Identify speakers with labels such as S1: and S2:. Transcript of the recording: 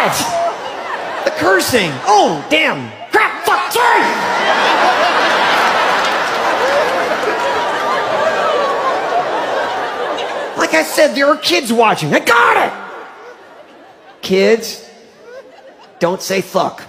S1: The cursing. Oh, damn. Crap, fuck, sorry. Like I said, there are kids watching. I got it. Kids, don't say fuck.